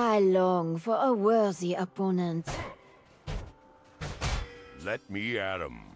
I long for a worthy opponent. Let me at him.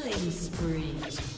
Killing spree.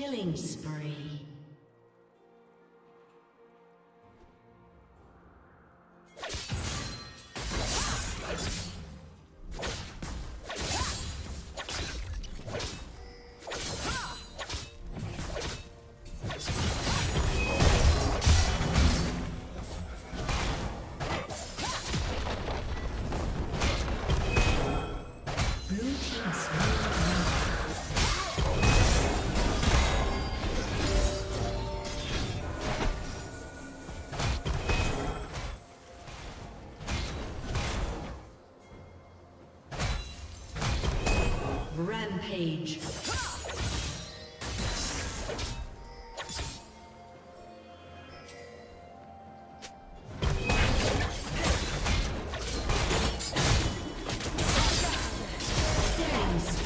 Killing spree.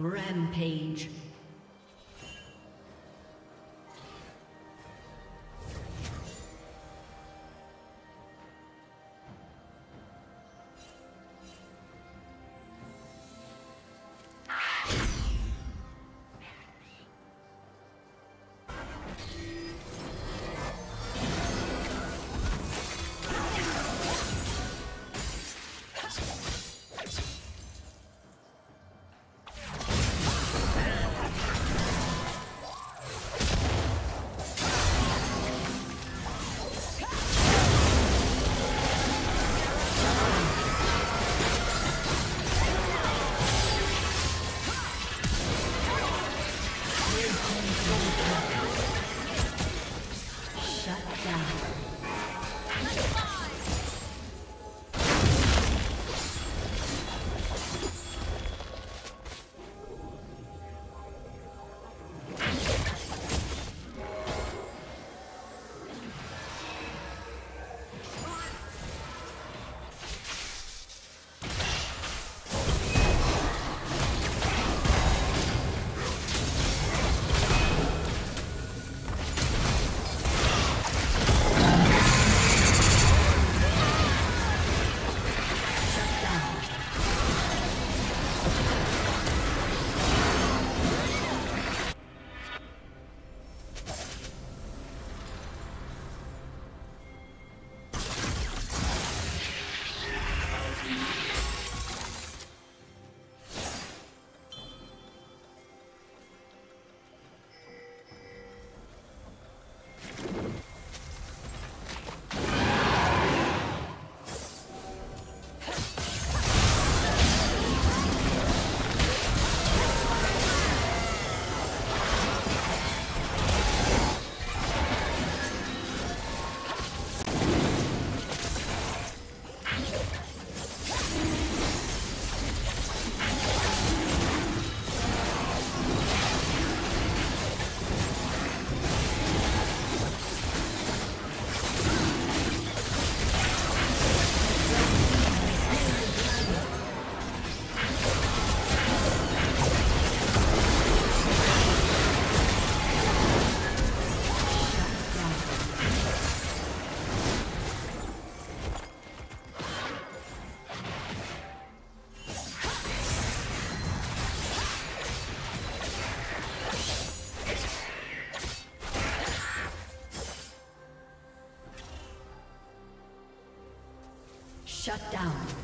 Rampage. Shut down.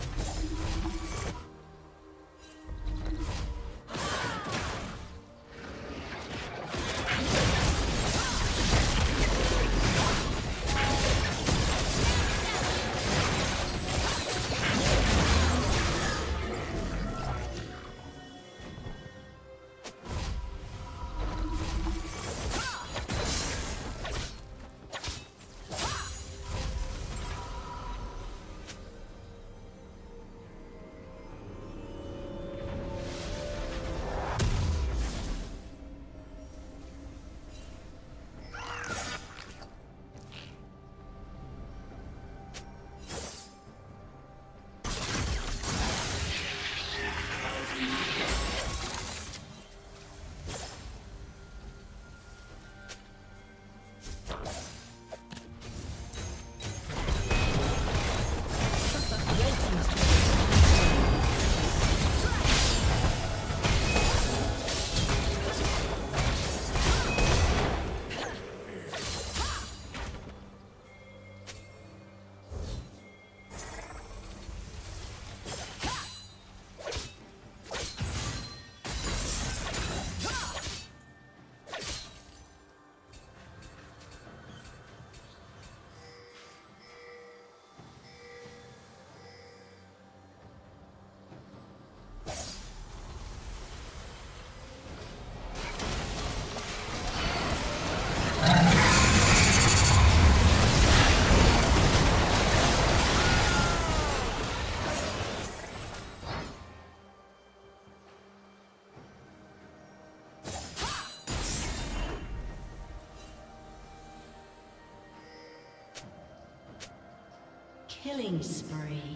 Killing spree.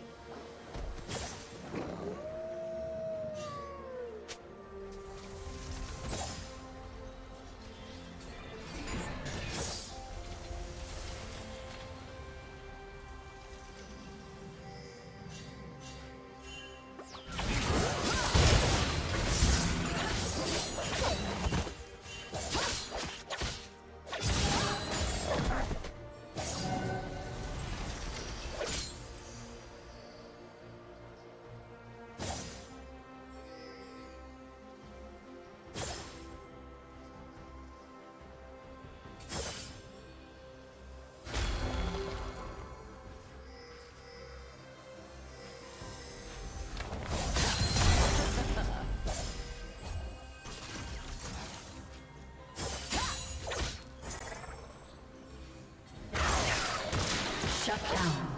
Down.